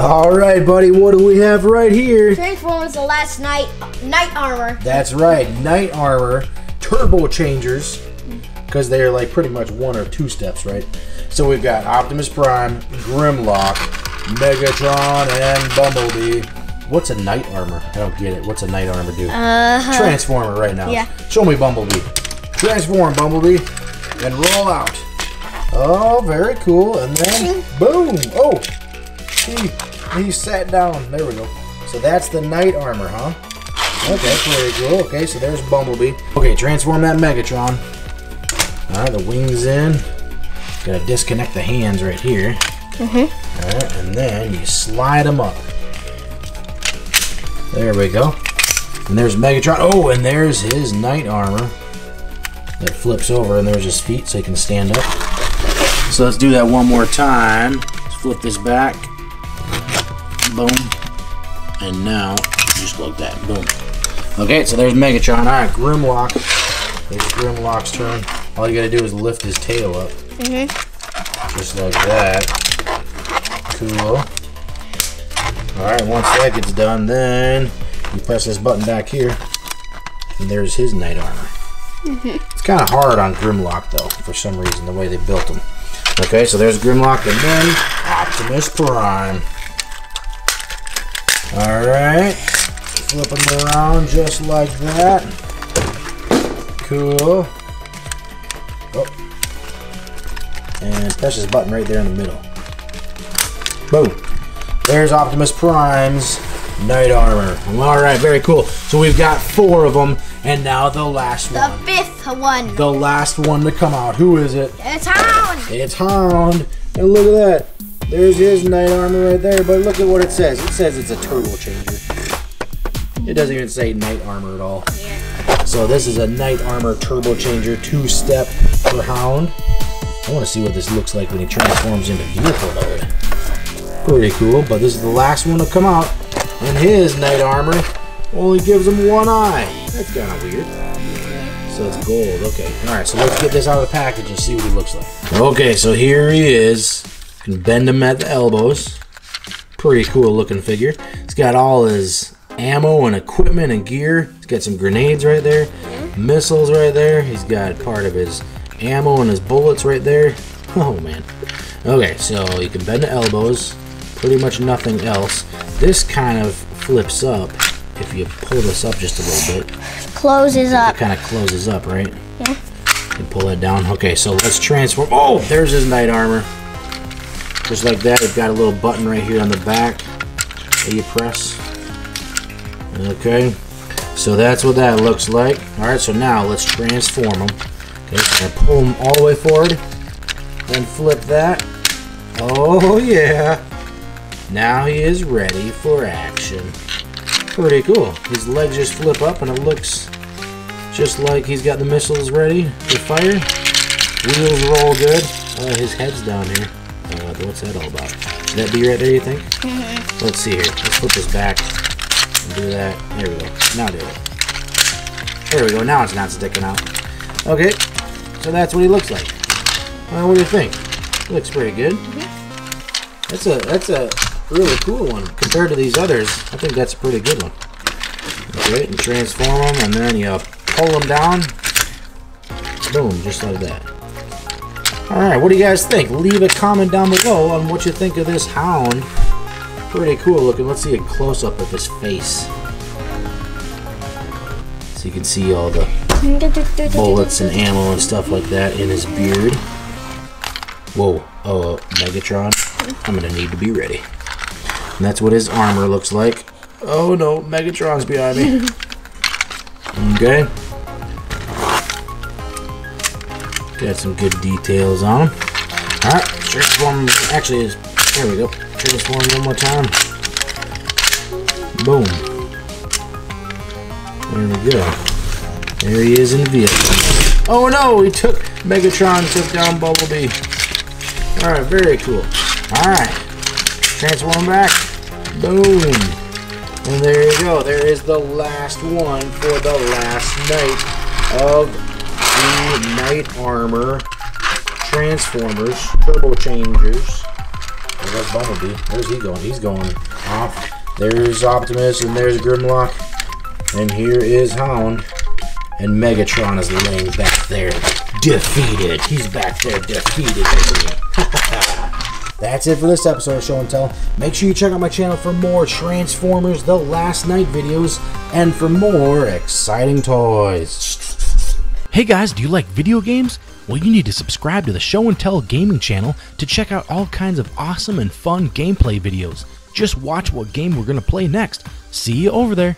All right, buddy. What do we have right here? Transformers: The Last Knight, Knight Armor. That's right, knight Armor Turbo Changers, because they're like pretty much one or two steps, right? So we've got Optimus Prime, Grimlock, Megatron, and Bumblebee. What's a knight Armor? I don't get it. What's a knight Armor do? Uh -huh. Transformer right now. Yeah. Show me Bumblebee. Transform Bumblebee and roll out. Oh, very cool. And then boom. Oh, he he sat down. There we go. So that's the Knight Armor, huh? Okay, pretty cool. Okay, so there's Bumblebee. Okay, transform that Megatron. All right, the wings in. Gotta disconnect the hands right here. Mm-hmm. All right, and then you slide them up. There we go. And there's Megatron. Oh, and there's his Knight Armor that flips over, and there's his feet so he can stand up. So let's do that one more time. Let's flip this back. Boom. And now, just like that. Boom. Okay, so there's Megatron. All right, Grimlock. It's Grimlock's turn. All you gotta do is lift his tail up. Mm-hmm. Just like that. Cool. Alright, once that gets done, then you press this button back here, and there's his knight armor. Mm-hmm. It's kind of hard on Grimlock, though, for some reason, the way they built him. Okay, so there's Grimlock, and then Optimus Prime. Alright, flip him around just like that. Cool. Oh. And press this button right there in the middle. Boom. There's Optimus Prime's Knight Armor. Alright, very cool. So we've got four of them, and now the last one. the fifth one. The last one to come out. Who is it? It's Hound. It's Hound. And look at that. There's his Knight Armor right there, but look at what it says. It says it's a turbo changer. It doesn't even say Knight Armor at all. Yeah. So this is a Knight Armor Turbo Changer two-step for Hound. I want to see what this looks like when he transforms into vehicle mode. Pretty cool, but this is the last one to come out. And his Knight Armor only gives him one eye. That's kind of weird. So it's gold. Okay. All right. So let's get this out of the package and see what he looks like. Okay. So here he is. You can bend him at the elbows. Pretty cool looking figure. He's got all his ammo and equipment and gear. He's got some grenades right there, missiles right there. He's got part of his ammo and his bullets right there. Oh man. Okay, so you can bend the elbows. Pretty much nothing else. This kind of flips up if you pull this up just a little bit. Closes It up. kind of closes up, right? Yeah. And pull that down. Okay, so let's transform. Oh, there's his knight armor. Just like that. You've got a little button right here on the back that you press. Okay, so that's what that looks like. All right, so now let's transform them. Okay, so I pull them all the way forward, then flip that. Oh yeah! Now he is ready for action. Pretty cool. His legs just flip up, and it looks just like he's got the missiles ready to fire. Wheels roll good. Uh, his head's down here. Uh, what's that all about? Should that be right there, you think? Let's see here. Let's flip this back and do that. There we go. Now do it. There we go. Now it's not sticking out. Okay. So that's what he looks like. Well, what do you think? Looks pretty good. That's a that's a really cool one compared to these others. I think that's a pretty good one. Okay, and transform them, and then you pull them down. Boom, just like that. Alright, what do you guys think? Leave a comment down below on what you think of this hound. Pretty cool looking. Let's see a close up of his face. So you can see all the bullets and ammo and stuff like that in his beard. Whoa, oh, Megatron. I'm gonna need to be ready. And that's what his armor looks like. Oh no, Megatron's behind me. Okay. Got some good details on them. Alright, transform. Actually, is there we go. Transform one more time. Boom. There we go. There he is in the vehicle. Oh no, he took Megatron took down Bumblebee. Alright, very cool. Alright. Transform back. Boom. And there you go. There is the last one for the Last Knight of the Knight Armor Transformers Turbo Changers There goes Bumblebee. Where's he going? He's going off. There's Optimus and there's Grimlock. And here is Hound. And Megatron is laying back there, defeated. He's back there, defeated. That's it for this episode of Show and Tell. Make sure you check out my channel for more Transformers The Last Knight videos and for more exciting toys. Hey guys, do you like video games? Well, you need to subscribe to the Show and Tell Gaming channel to check out all kinds of awesome and fun gameplay videos. Just watch what game we're going to play next. See you over there.